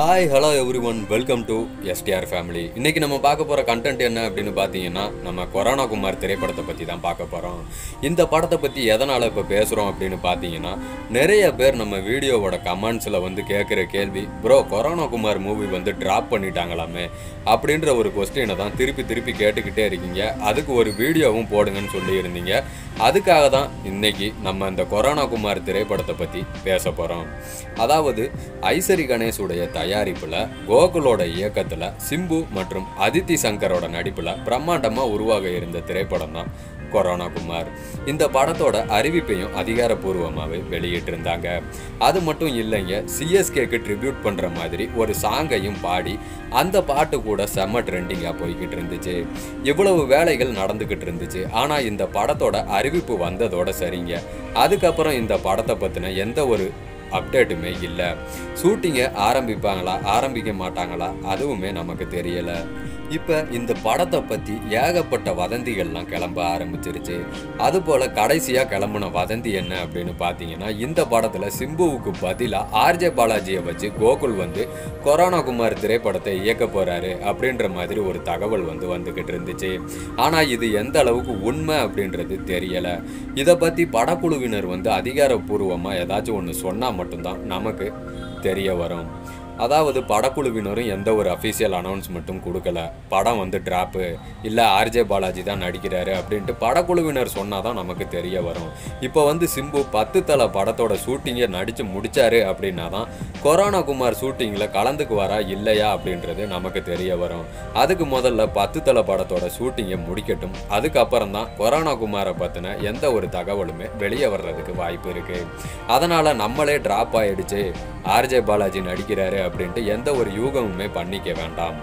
Hi hello everyone welcome to STR family இன்னைக்கு நம்ம பார்க்க போகிற கண்டென்ட் என்ன அப்படின்னு பார்த்தீங்கன்னா நம்ம கொரோனா குமார் திரைப்படத்தை பற்றி தான் பார்க்க போகிறோம் இந்த படத்தை பற்றி எதனால் இப்போ பேசுகிறோம் அப்படின்னு பார்த்தீங்கன்னா நிறைய பேர் நம்ம வீடியோவோட கமெண்ட்ஸில் வந்து கேட்குற கேள்வி ப்ரோ கொரோனா குமார் மூவி வந்து ட்ராப் பண்ணிட்டாங்களாமே? அப்படின்ற ஒரு கொஸ்டினை தான் திருப்பி திருப்பி கேட்டுக்கிட்டே இருக்கீங்க. அதுக்கு ஒரு வீடியோவும் போடுங்கன்னு சொல்லியிருந்தீங்க அதுக்காக தான் இன்றைக்கி நம்ம இந்த கொரோனா குமார் திரைப்படத்தை பற்றி பேச போகிறோம் அதாவது ஐசரி கணேஷுடைய தயாரிப்பில் கோகுலோட இயக்கத்தில் சிம்பு மற்றும் அதித்தி சங்கரோட நடிப்பில் பிரம்மாண்டமாக உருவாக இருந்த திரைப்படம் தான் கொரோனா குமார். இந்த படத்தோட அறிவிப்பையும் அதிகாரப்பூர்வமாகவே வெளியிட்டிருந்தாங்க. அது மட்டும் இல்லைங்க சிஎஸ்கேக்கு ட்ரிபியூட் பண்ணுற மாதிரி ஒரு சாங்கையும் பாடி அந்த பாட்டு கூட செம்ம ட்ரெண்டிங்காக போய்கிட்டு இருந்துச்சு. இவ்வளவு வேலைகள் நடந்துக்கிட்டு இருந்துச்சு. ஆனால் இந்த படத்தோட அறிவிப்பு வந்ததோட சரிங்க. அதுக்கப்புறம் இந்த படத்தை பற்றின எந்த ஒரு அப்டேட்டுமே இல்லை. ஷூட்டிங்கை ஆரம்பிப்பாங்களா? ஆரம்பிக்க மாட்டாங்களா? அதுவுமே நமக்கு தெரியலை. இப்போ இந்த படத்தை பற்றி ஏகப்பட்ட வதந்திகள்லாம் கிளம்ப ஆரம்பிச்சிருச்சு. அதுபோல் கடைசியாக கிளம்புன வதந்தி என்ன அப்படின்னு பார்த்தீங்கன்னா இந்த படத்தில் சிம்புவுக்கு பதிலாக ஆர்ஜே பாலாஜியை வச்சு கோகுல் வந்து கொரோனா குமார் திரைப்படத்தை இயக்க போகிறாரு அப்படின்ற மாதிரி ஒரு தகவல் வந்து வந்துக்கிட்டு இருந்துச்சு. ஆனால் இது எந்த அளவுக்கு உண்மை அப்படின்றது தெரியலை. இதை பற்றி படக்குழுவினர் வந்து அதிகாரப்பூர்வமாக ஏதாச்சும் ஒன்று சொன்னால் மட்டும்தான் நமக்கு தெரிய வரும். அதாவது படக்குழுவினரும் எந்த ஒரு அஃபீஷியல் அனௌன்ஸ்மெண்ட்டும் கொடுக்கல. படம் வந்து ட்ராப்பு இல்லை ஆர்ஜே பாலாஜி தான் நடிக்கிறாரு அப்படின்ட்டு படக்குழுவினர் சொன்னால் தான் நமக்கு தெரிய வரும். இப்போ வந்து சிம்பு பத்து தலை படத்தோட ஷூட்டிங்கை நடித்து முடித்தாரு அப்படின்னா தான் கொரோனா குமார் ஷூட்டிங்கில் கலந்துக்குவாரா இல்லையா அப்படின்றது நமக்கு தெரிய வரும். அதுக்கு முதல்ல பத்து தலை படத்தோட ஷூட்டிங்கை முடிக்கட்டும். அதுக்கப்புறம் தான் கொரோனா குமாரை பற்றின எந்த ஒரு தகவலுமே வெளியே வர்றதுக்கு வாய்ப்பு இருக்குது அதனால் நம்மளே ட்ராப் ஆகிடுச்சு ஆர்ஜே பாலாஜி நடிக்கிறாரு அப்படின்ட்டு எந்த ஒரு யூகமுமே பண்ணிக்க வேண்டாம்.